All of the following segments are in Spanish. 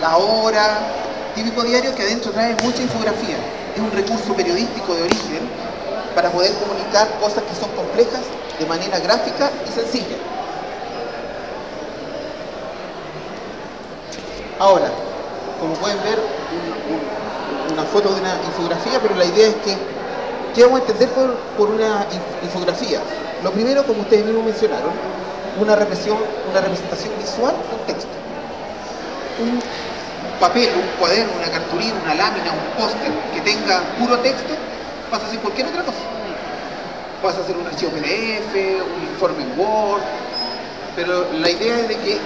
La Hora, típico diario que adentro trae mucha infografía. Es un recurso periodístico de origen para poder comunicar cosas que son complejas de manera gráfica y sencilla. Ahora, como pueden ver, una foto de una infografía, pero la idea es que, ¿qué vamos a entender por, por una infografía? Lo primero, como ustedes mismos mencionaron, una, represión, una representación visual con texto. Un papel, un cuaderno, una cartulina, una lámina, un póster que tenga puro texto, pasa a ser cualquier otra cosa. Pasa a ser un archivo PDF, un informe en Word, pero la idea es de que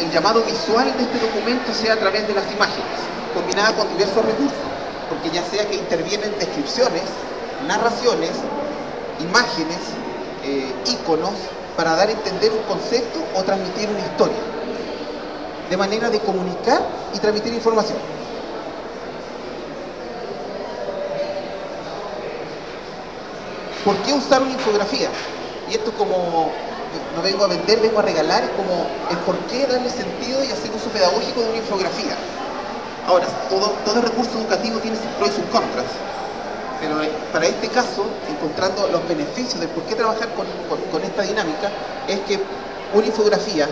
el llamado visual de este documento sea a través de las imágenes, combinada con diversos recursos, porque ya sea que intervienen descripciones, narraciones, imágenes, eh, iconos, para dar a entender un concepto o transmitir una historia, de manera de comunicar y transmitir información. ¿Por qué usar una infografía? Y esto como no vengo a vender, vengo a regalar, es como el por qué darle sentido y hacer uso pedagógico de una infografía. Ahora, todo, todo recurso educativo tiene sus pros y sus contras, pero para este caso, encontrando los beneficios de por qué trabajar con, esta dinámica, es que una infografía,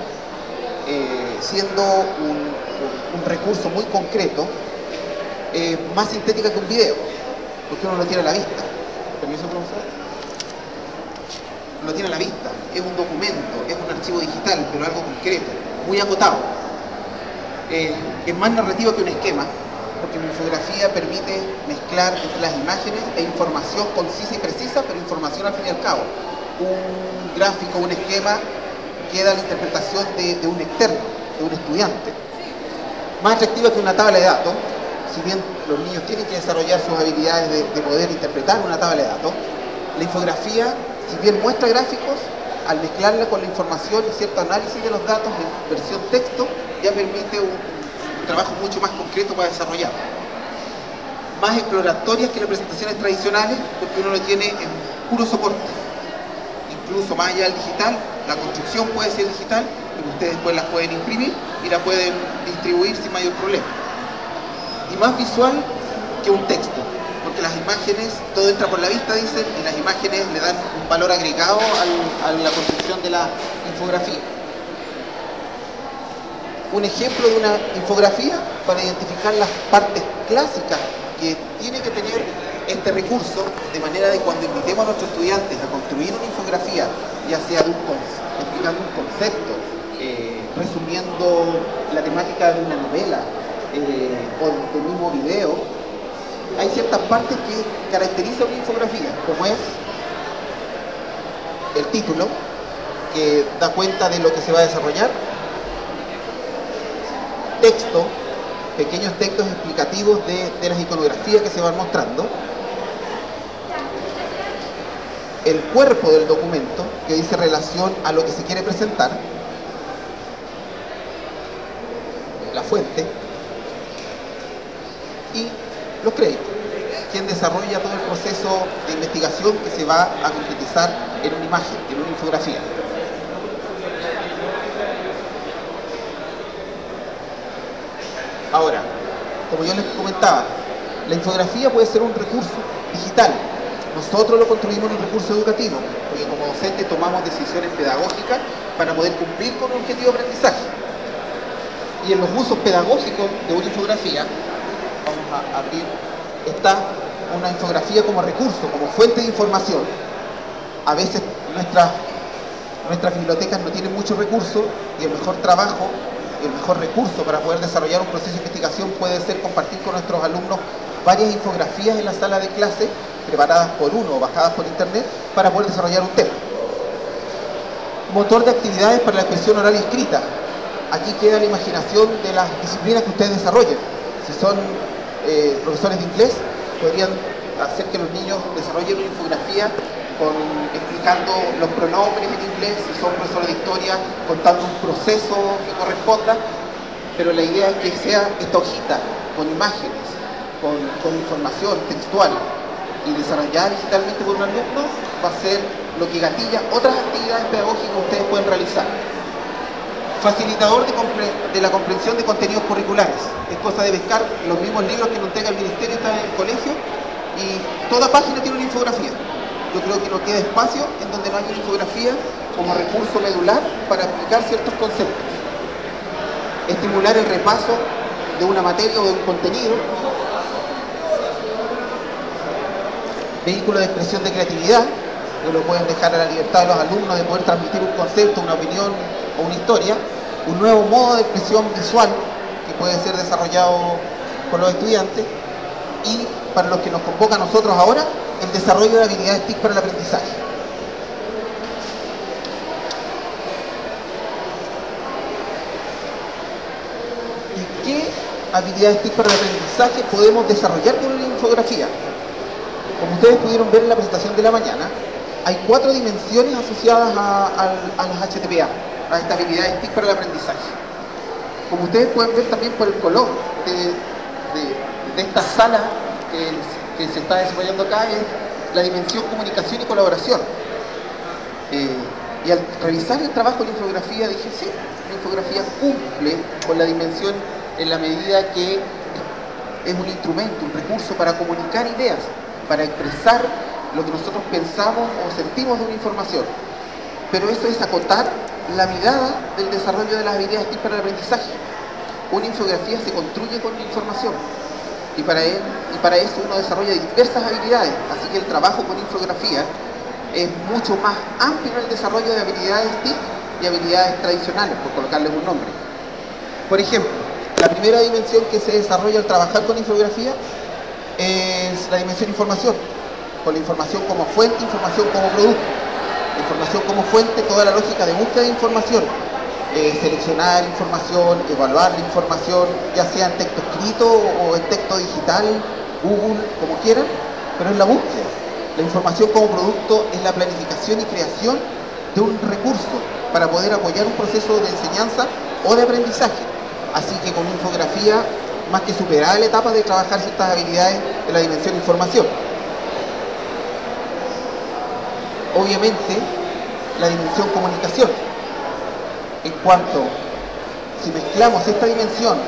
eh, siendo un, recurso muy concreto, es más sintética que un video, porque uno lo tiene a la vista. ¿Permiso, profesor? lo tiene a la vista, es un documento, es un archivo digital, pero algo concreto, muy acotado. Eh, es más narrativo que un esquema, porque una infografía permite mezclar entre las imágenes e información concisa y precisa, pero información al fin y al cabo. Un gráfico, un esquema, queda la interpretación de, un externo, un estudiante. Más atractiva que una tabla de datos, si bien los niños tienen que desarrollar sus habilidades de poder interpretar una tabla de datos, la infografía si bien muestra gráficos, al mezclarla con la información y cierto análisis de los datos en versión texto, ya permite un, trabajo mucho más concreto para desarrollar. Más exploratorias que las presentaciones tradicionales, porque uno lo tiene en puro soporte. Incluso más allá del digital, la construcción puede ser digital, ustedes después la pueden imprimir y la pueden distribuir sin mayor problema. Y más visual que un texto porque las imágenes, todo entra por la vista, dicen, y las imágenes le dan un valor agregado a la construcción de la infografía. Un ejemplo de una infografía para identificar las partes clásicas que tiene que tener este recurso, de manera de cuando invitemos a nuestros estudiantes a construir una infografía, ya sea de un, explicando un concepto, resumiendo la temática de una novela eh, o del mismo video, hay ciertas partes que caracterizan una infografía, como es el título, que da cuenta de lo que se va a desarrollar, texto, pequeños textos explicativos de, las iconografías que se van mostrando, el cuerpo del documento, que dice relación a lo que se quiere presentar, la y los créditos, quien desarrolla todo el proceso de investigación que se va a concretizar en una imagen, en una infografía. Ahora, como yo les comentaba, la infografía puede ser un recurso digital. Nosotros lo construimos en un recurso educativo, porque como docentes tomamos decisiones pedagógicas para poder cumplir con un objetivo de aprendizaje. Y en los usos pedagógicos de una infografía, vamos a abrir, está una infografía como recurso, como fuente de información. A veces nuestras, nuestras bibliotecas no tienen muchos recursos y el mejor trabajo, el mejor recurso para poder desarrollar un proceso de investigación puede ser compartir con nuestros alumnos varias infografías en la sala de clase, preparadas por uno o bajadas por internet, para poder desarrollar un tema. Motor de actividades para la expresión oral y escrita. Aquí queda la imaginación de las disciplinas que ustedes desarrollen. Si son eh, profesores de inglés podrían hacer que los niños desarrollen una infografía con, explicando los pronombres en inglés, si son profesores de historia, contando un proceso que corresponda, pero la idea es que sea esta hojita con imágenes, con, con información textual y desarrollada digitalmente por un alumno va a ser lo que gatilla otras actividades pedagógicas que ustedes pueden realizar. Facilitador de, la comprensión de contenidos curriculares. Es cosa de pescar los mismos libros que nos entrega el ministerio, están en el colegio, y toda página tiene una infografía. Yo creo que no queda espacio en donde no hay una infografía como recurso medular para aplicar ciertos conceptos. Estimular el repaso de una materia o de un contenido. Vehículo de expresión de creatividad, que lo pueden dejar a la libertad de los alumnos de poder transmitir un concepto, una opinión o una historia, un nuevo modo de expresión visual que puede ser desarrollado por los estudiantes y para los que nos convoca a nosotros ahora, el desarrollo de habilidades TIC para el aprendizaje. ¿Y qué habilidades TIC para el aprendizaje podemos desarrollar con una infografía? Como ustedes pudieron ver en la presentación de la mañana, hay cuatro dimensiones asociadas a, las HTPA, estas habilidades TIC para el aprendizaje. Como ustedes pueden ver también por el color de, esta sala que, se está desarrollando acá, es la dimensión comunicación y colaboración. Eh, y al revisar el trabajo de la infografía dije, sí, la infografía cumple con la dimensión en la medida que es un instrumento, un recurso para comunicar ideas, para expresar lo que nosotros pensamos o sentimos de una información. Pero eso es acotar la mirada del desarrollo de las habilidades TIC para el aprendizaje. Una infografía se construye con información y para, él, y para eso uno desarrolla diversas habilidades. Así que el trabajo con infografía es mucho más amplio en el desarrollo de habilidades TIC y habilidades tradicionales, por colocarles un nombre. Por ejemplo, la primera dimensión que se desarrolla al trabajar con infografía es la dimensión información con la información como fuente, información como producto. Información como fuente, toda la lógica de búsqueda de información. Eh, seleccionar información, evaluar la información, ya sea en texto escrito o en texto digital, Google, como quieran, pero es la búsqueda. La información como producto es la planificación y creación de un recurso para poder apoyar un proceso de enseñanza o de aprendizaje. Así que con infografía, más que superar la etapa de trabajar ciertas habilidades de la dimensión información obviamente la dimensión comunicación. En cuanto, si mezclamos esta dimensión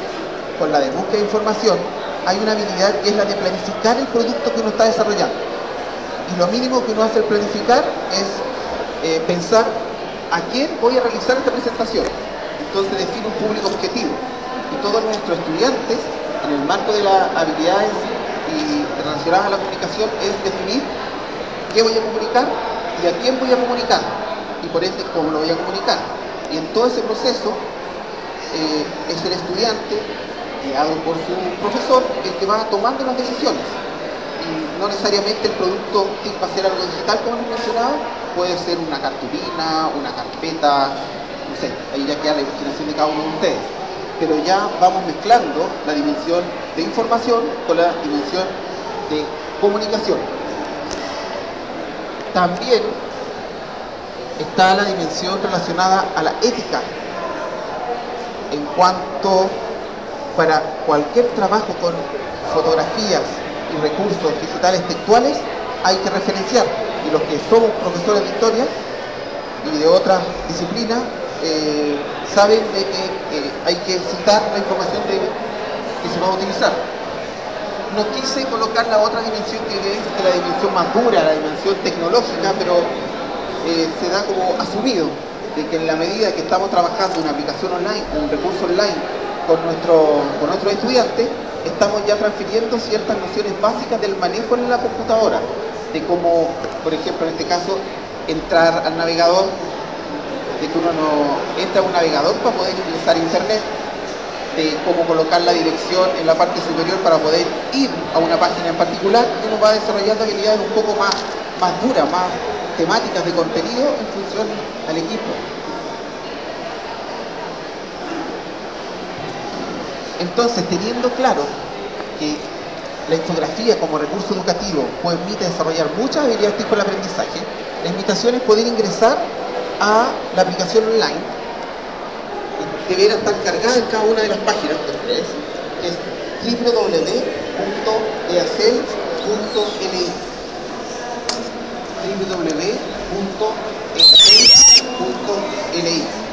con la de búsqueda de información, hay una habilidad que es la de planificar el producto que uno está desarrollando. Y lo mínimo que uno hace al planificar es eh, pensar a quién voy a realizar esta presentación. Entonces define un público objetivo. Y todos nuestros estudiantes, en el marco de las habilidades y relacionadas a la comunicación, es definir qué voy a comunicar y a quién voy a comunicar y por ende cómo lo voy a comunicar. Y en todo ese proceso eh, es el estudiante, guiado por su profesor, el que va tomando las decisiones. Y no necesariamente el producto va a ser algo digital, como hemos mencionado, puede ser una cartulina, una carpeta, no sé, ahí ya queda la imaginación de cada uno de ustedes. Pero ya vamos mezclando la dimensión de información con la dimensión de comunicación también está la dimensión relacionada a la ética, en cuanto para cualquier trabajo con fotografías y recursos digitales textuales hay que referenciar. Y los que somos profesores de historia y de otras disciplinas eh, saben de que hay que citar la información que se va a utilizar no quise colocar la otra dimensión que es la dimensión más dura, la dimensión tecnológica, pero eh, se da como asumido de que en la medida que estamos trabajando una aplicación online, un recurso online con, nuestro, con nuestros estudiantes, estamos ya transfiriendo ciertas nociones básicas del manejo en la computadora, de cómo, por ejemplo, en este caso, entrar al navegador, de que uno no entra a un navegador para poder ingresar a internet, de cómo colocar la dirección en la parte superior para poder ir a una página en particular, uno va desarrollando habilidades un poco más, más duras, más temáticas de contenido en función al equipo. Entonces, teniendo claro que la infografía como recurso educativo permite desarrollar muchas habilidades tipo el aprendizaje, la invitación es poder ingresar a la aplicación online deberá estar cargada en cada una de las páginas que es www.eacel.li www.eacel.li